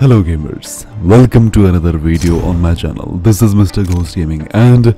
Hello gamers, welcome to another video on my channel. This is Mr. Ghost Gaming and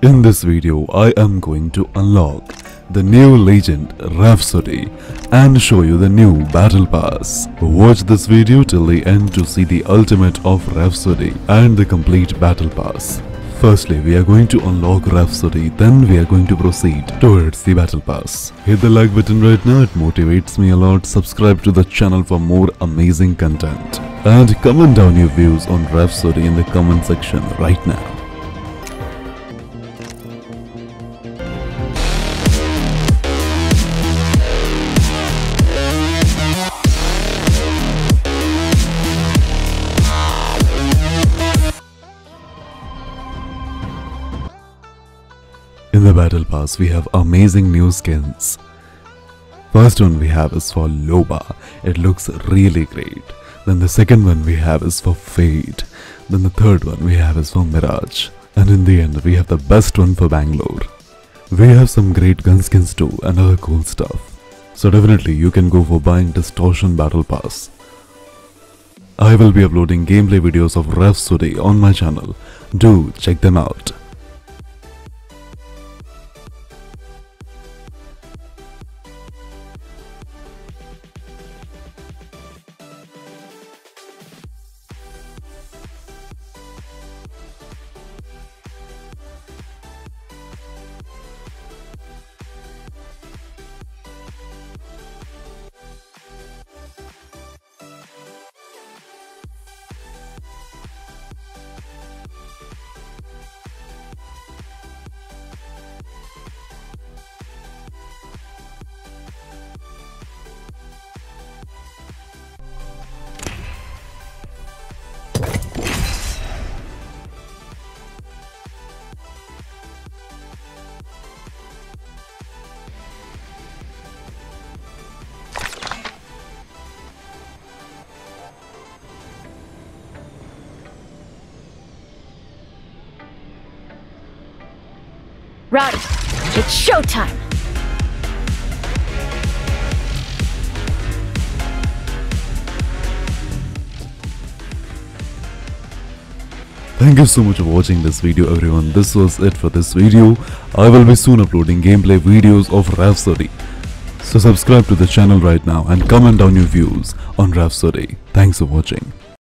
in this video I am going to unlock the new legend Rhapsody and show you the new battle pass. Watch this video till the end to see the ultimate of Rhapsody and the complete battle pass. Firstly, we are going to unlock Rhapsody, then we are going to proceed towards the battle pass. Hit the like button right now, it motivates me a lot. Subscribe to the channel for more amazing content. And comment down your views on Rhapsody in the comment section right now. In the battle pass, we have amazing new skins. First one we have is for Loba. It looks really great. Then the second one we have is for Fade. Then the third one we have is for Mirage. And in the end, we have the best one for Bangalore. We have some great gun skins too and other cool stuff. So definitely you can go for buying Distortion Battle Pass. I will be uploading gameplay videos of Rhapsody on my channel. Do check them out. Rowdy, it's showtime! Thank you so much for watching this video everyone. This was it for this video. I will be soon uploading gameplay videos of Rhapsody. So subscribe to the channel right now and comment down your views on Rhapsody. Thanks for watching.